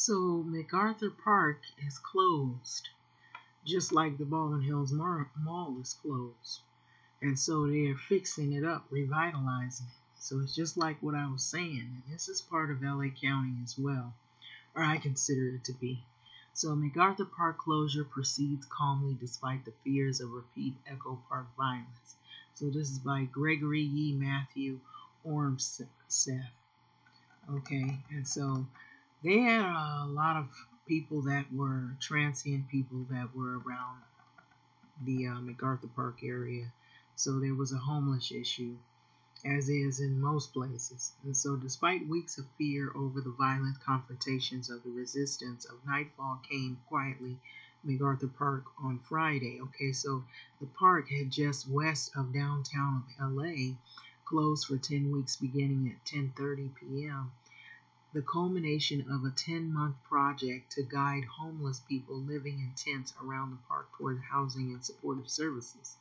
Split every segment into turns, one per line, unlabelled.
So MacArthur Park is closed, just like the Baldwin Hills Mall is closed. And so they're fixing it up, revitalizing it. So it's just like what I was saying. And this is part of LA County as well, or I consider it to be. So MacArthur Park closure proceeds calmly despite the fears of repeat Echo Park violence. So this is by Gregory Yee Matthew Ormseth. Okay, and so they had a lot of people that were transient people that were around the uh, MacArthur Park area. So there was a homeless issue, as is in most places. And so, despite weeks of fear over the violent confrontations of the resistance, of nightfall came quietly MacArthur Park on Friday. Okay, so the park had just west of downtown of LA closed for 10 weeks beginning at 10:30 p.m. The culmination of a 10-month project to guide homeless people living in tents around the park toward housing and supportive services.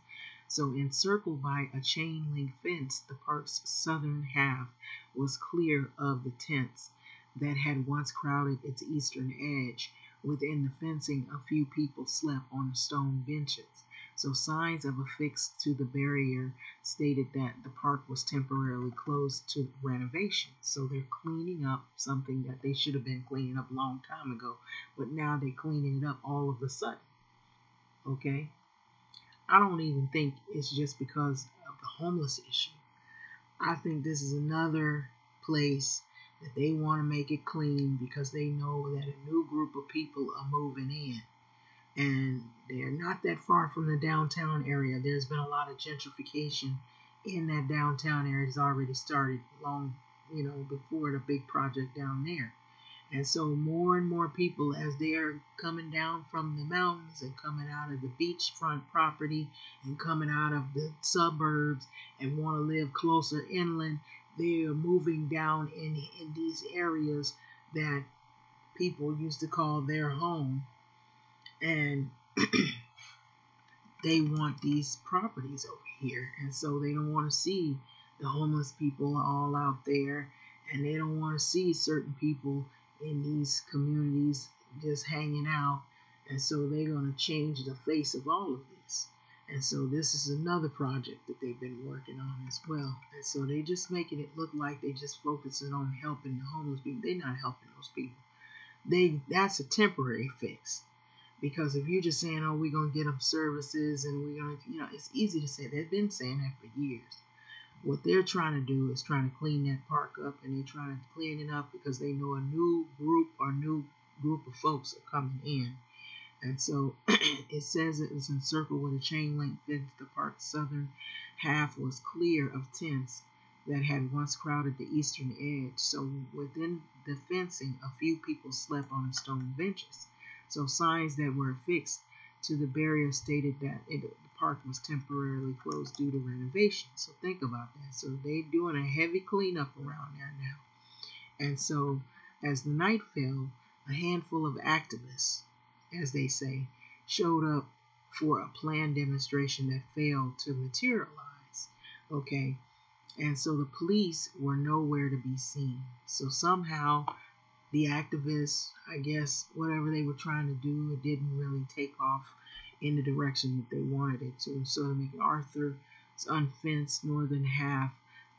So, encircled by a chain link fence, the park's southern half was clear of the tents that had once crowded its eastern edge Within the fencing, a few people slept on stone benches. So signs of affixed to the barrier stated that the park was temporarily closed to renovation. So they're cleaning up something that they should have been cleaning up a long time ago, but now they're cleaning it up all of a sudden. Okay? I don't even think it's just because of the homeless issue. I think this is another place that they want to make it clean because they know that a new group of people are moving in. And they're not that far from the downtown area. There's been a lot of gentrification in that downtown area. It's already started long, you know, before the big project down there. And so more and more people, as they are coming down from the mountains and coming out of the beachfront property and coming out of the suburbs and want to live closer inland, they are moving down in, in these areas that people used to call their home. And they want these properties over here. And so they don't want to see the homeless people all out there. And they don't want to see certain people in these communities just hanging out. And so they're going to change the face of all of this. And so this is another project that they've been working on as well. And so they're just making it look like they just focusing on helping the homeless people. They're not helping those people. They that's a temporary fix. Because if you're just saying, oh, we're gonna get them services and we're gonna you know, it's easy to say. They've been saying that for years. What they're trying to do is trying to clean that park up and they're trying to clean it up because they know a new group or new group of folks are coming in and so it says it was encircled with a chain link fence. The park's southern half was clear of tents that had once crowded the eastern edge. So within the fencing, a few people slept on stone benches. So signs that were affixed to the barrier stated that it, the park was temporarily closed due to renovation. So think about that. So they're doing a heavy cleanup around there now. And so as the night fell, a handful of activists as they say, showed up for a planned demonstration that failed to materialize. Okay, and so the police were nowhere to be seen. So somehow the activists, I guess, whatever they were trying to do, it didn't really take off in the direction that they wanted it to. So to make Arthur's unfenced northern half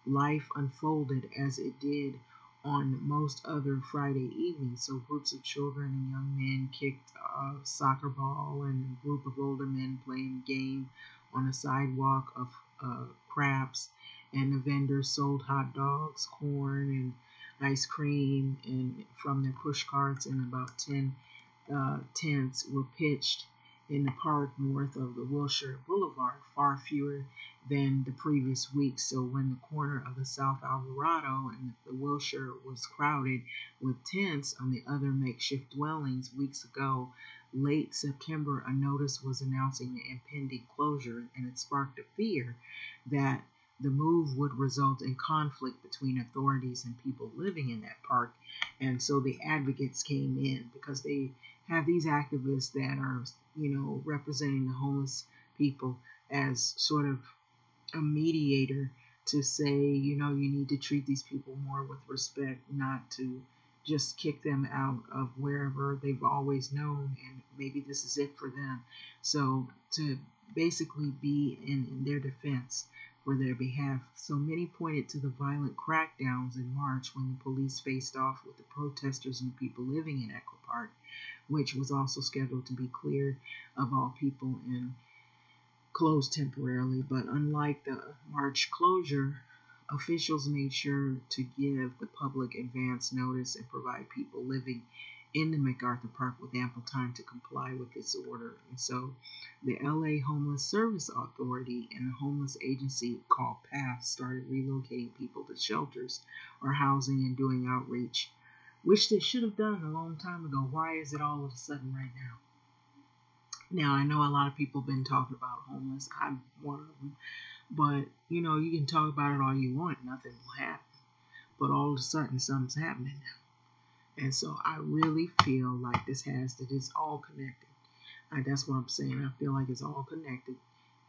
life unfolded as it did on most other Friday evenings. So groups of children and young men kicked a soccer ball, and a group of older men playing game on a sidewalk of uh, and the vendors sold hot dogs, corn, and ice cream, and from their push carts, and about ten uh, tents were pitched in the park north of the Wilshire Boulevard, far fewer than the previous week. So when the corner of the South Alvarado and the Wilshire was crowded with tents on the other makeshift dwellings weeks ago, late September, a notice was announcing the impending closure, and it sparked a fear that the move would result in conflict between authorities and people living in that park. And so the advocates came in because they have these activists that are, you know, representing the homeless people as sort of a mediator to say, you know, you need to treat these people more with respect, not to just kick them out of wherever they've always known and maybe this is it for them so to basically be in, in their defense for their behalf so many pointed to the violent crackdowns in march when the police faced off with the protesters and the people living in echo park which was also scheduled to be cleared of all people and closed temporarily. But unlike the march closure Officials made sure to give the public advance notice and provide people living in the MacArthur Park with ample time to comply with this order. And so the LA Homeless Service Authority and the homeless agency called PATH started relocating people to shelters or housing and doing outreach, which they should have done a long time ago. Why is it all of a sudden right now? Now, I know a lot of people have been talking about homeless. I'm one of them. But, you know, you can talk about it all you want, nothing will happen. But all of a sudden, something's happening now. And so I really feel like this has that it's all connected. And that's what I'm saying. I feel like it's all connected.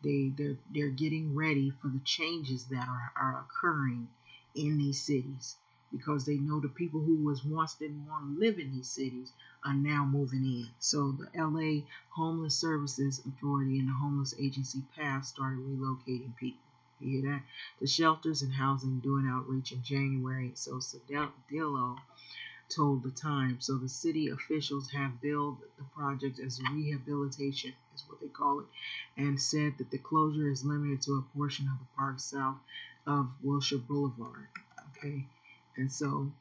They they're they're getting ready for the changes that are, are occurring in these cities because they know the people who was once didn't want to live in these cities are now moving in. So the LA Homeless Services Authority and the Homeless Agency PATH started relocating people. You hear that? The shelters and housing doing outreach in January. So Cedillo told the Times. So the city officials have billed the project as rehabilitation, is what they call it, and said that the closure is limited to a portion of the park south of Wilshire Boulevard. Okay. And so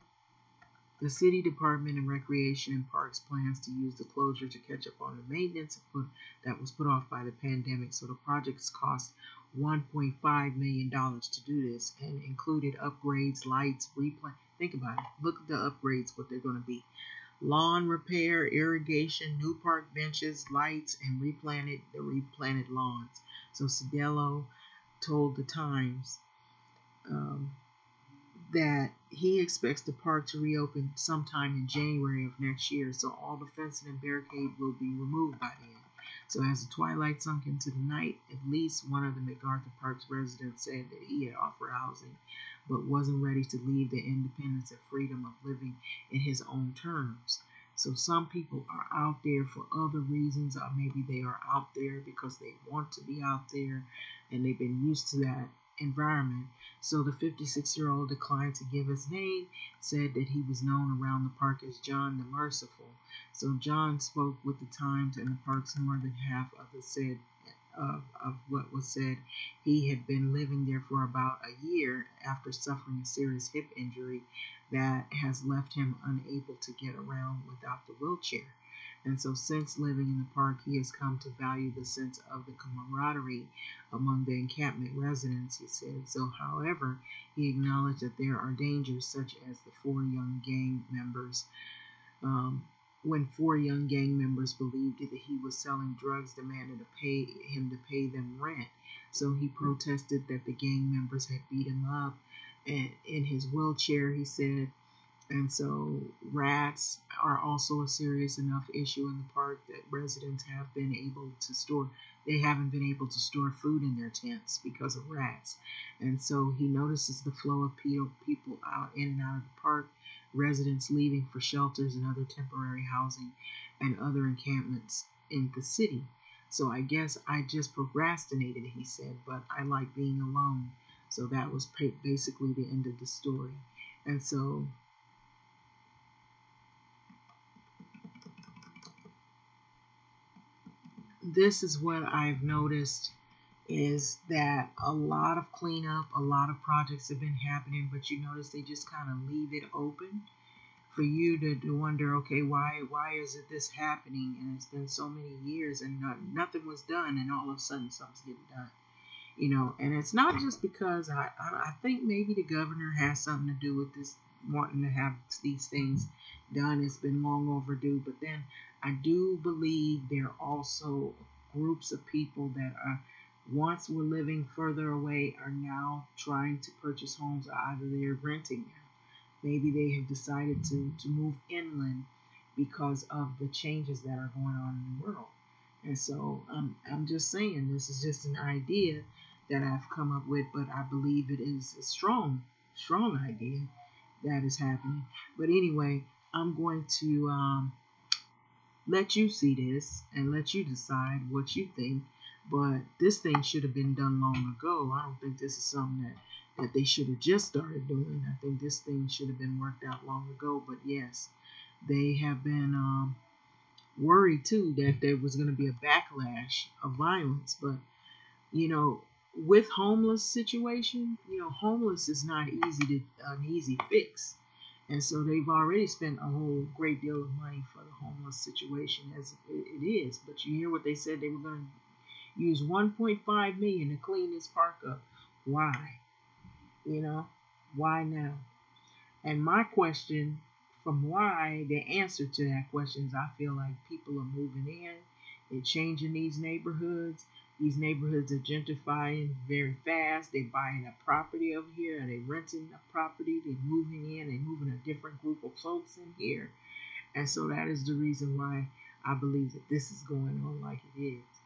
the City Department of Recreation and Parks plans to use the closure to catch up on the maintenance that was put off by the pandemic. So the projects cost $1.5 million to do this and included upgrades, lights, replant. Think about it. Look at the upgrades, what they're going to be. Lawn repair, irrigation, new park benches, lights, and replanted the replanted lawns. So Cedillo told the Times um, that he expects the park to reopen sometime in January of next year, so all the fencing and barricade will be removed by then. So as the twilight sunk into the night, at least one of the MacArthur Park's residents said that he had offered housing, but wasn't ready to leave the independence and freedom of living in his own terms. So some people are out there for other reasons, or maybe they are out there because they want to be out there and they've been used to that environment. So the 56 year old declined to give his name, said that he was known around the park as John the Merciful. So John spoke with the Times, and the park's more than half of the said of, of what was said. He had been living there for about a year after suffering a serious hip injury that has left him unable to get around without the wheelchair. And so, since living in the park, he has come to value the sense of the camaraderie among the encampment residents, he said. So, however, he acknowledged that there are dangers, such as the four young gang members. Um, when four young gang members believed that he was selling drugs, demanded to pay him to pay them rent. So he protested that the gang members had beat him up. And in his wheelchair, he said, and so rats are also a serious enough issue in the park that residents have been able to store they haven't been able to store food in their tents because of rats. And so he notices the flow of people out in and out of the park, residents leaving for shelters and other temporary housing and other encampments in the city. So I guess I just procrastinated, he said, but I like being alone. So that was basically the end of the story. And so this is what I've noticed is that a lot of cleanup, a lot of projects have been happening, but you notice they just kind of leave it open for you to, to wonder, okay, why why is it this happening? And it's been so many years and not, nothing was done, and all of a sudden something's getting done. You know, and it's not just because I, I I think maybe the governor has something to do with this wanting to have these things done. It's been long overdue, but then I do believe there are also groups of people that are once were living further away are now trying to purchase homes either they're renting now. Maybe they have decided to, to move inland because of the changes that are going on in the world. And so um, I'm just saying this is just an idea that I've come up with, but I believe it is a strong, strong idea that is happening. But anyway, I'm going to um, let you see this and let you decide what you think. But this thing should have been done long ago. I don't think this is something that that they should have just started doing. I think this thing should have been worked out long ago. But yes, they have been um, worried too that there was going to be a backlash of violence. But you know, with homeless situation, you know, homeless is not easy to an easy fix. And so they've already spent a whole great deal of money for the homeless situation as it is. But you hear what they said they were going to use 1.5 million to clean this park up. Why? You know, why now? And my question from why, the answer to that question is I feel like people are moving in, they're changing these neighborhoods. These neighborhoods are gentrifying very fast. They're buying a property over here, they're renting a property, they're moving in, they're moving a different group of folks in here. And so that is the reason why I believe that this is going on like it is.